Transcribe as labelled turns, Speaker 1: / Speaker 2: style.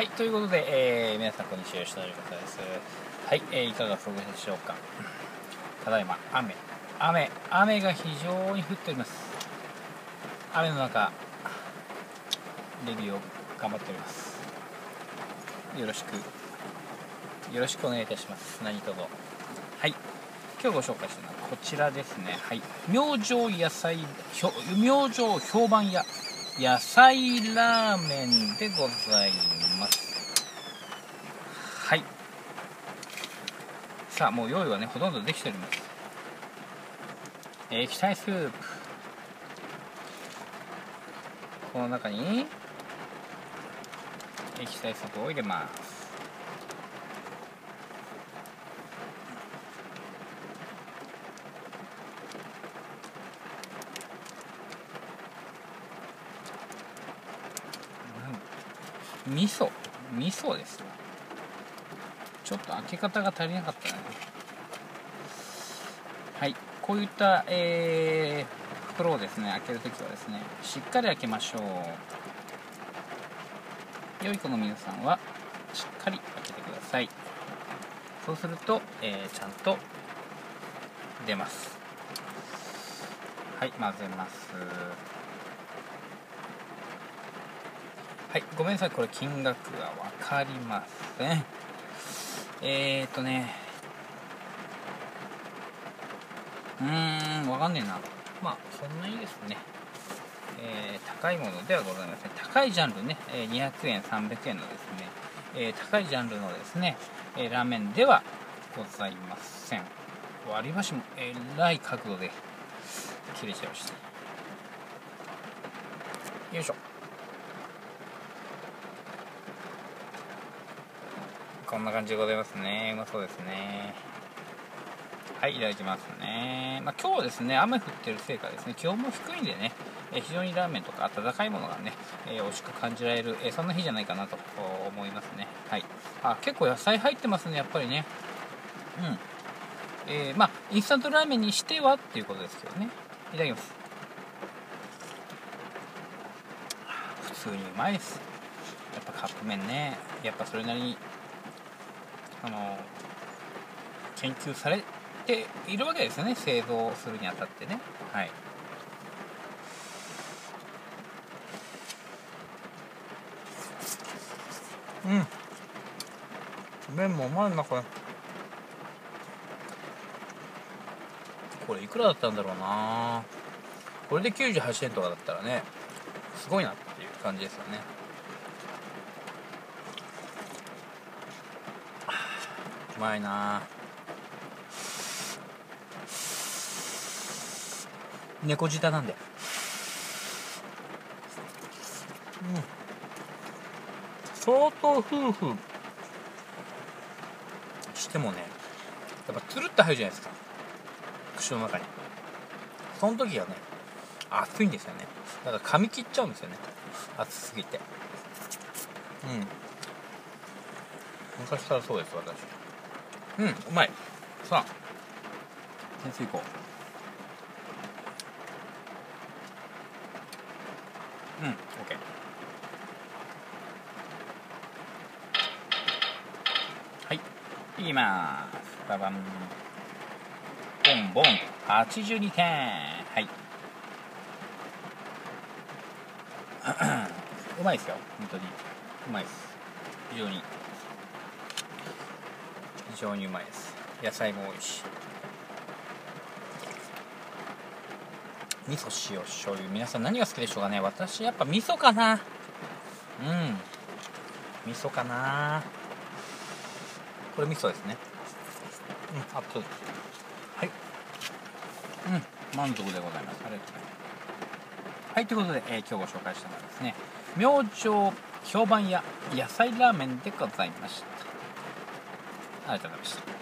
Speaker 1: はい、ということで、えー、皆さんこんにちは、吉田方です。はい、えー、いかがお過ごしでしょうか。ただいま、雨、雨、雨が非常に降っております。雨の中、レビューを頑張っております。よろしく、よろしくお願いいたします。何卒。はい、今日ご紹介したのはこちらですね。はい、明星野菜、明星評判屋。野菜ラーメンでございますはいさあもう用意はねほとんどできております。液体スープ。この中に液体スープを入れます。味噌。味噌ですちょっと開け方が足りなかったねはい。こういった、えー、袋をですね開けるときはですねしっかり開けましょう。良い子の皆さんはしっかり開けてください。そうすると、えー、ちゃんと出ます。はい混ぜます。はいごめんなさい。これ金額が分かりません。えーとね。うーん分かんねえな。まあそんないいですね。えー、高いものではございません。高いジャンルね、え200円300円のですね、えー、高いジャンルのですね、えラーメンではございません。割り箸もえらい角度で切れちゃいました。よいしょ。こんな感じでございますね。うまそうですね。はいいただきますね、まあ、今日はですね雨降ってるせいかですね気温も低いんでね、え非常にラーメンとか温かいものがね、えー、美味しく感じられる、えー、そんな日じゃないかなと思いますね。はい。あ結構野菜入ってますねやっぱりね。うん。えー、まあインスタントラーメンにしてはっていうことですけどね。いただきます。普通にうまいです。やっぱカップ麺ね。やっぱそれなりにあの研究されているわけですよね。製造するにあたってね。はい。うん。麺もうまいなこれ。これいくらだったんだろうな。これで98円とかだったらねすごいなっていう感じですよねまいな。猫舌なんで。うん。相当夫婦してもねやっぱつるって入るじゃないですか。口の中に。その時はね熱いんですよね。だから噛み切っちゃうんですよね。熱すぎて。うん。昔からそうです私。うんうまい。さあ。点数いこう。うん OK はい。いきます。ババン。ボンボン。82点。はい。うまいですよ。本当に。うまいです。非常に。常にうまいです。野菜も多いし。味噌塩醤油。皆さん何が好きでしょうかね。私やっぱ味噌かな。うん。味噌かな。これ味噌ですね。うんアップはい。うん満足でございます。ありがとう。ございますはいということで、えー、今日ご紹介したのはですね明星評判屋野菜ラーメンでございました。ありがとうございました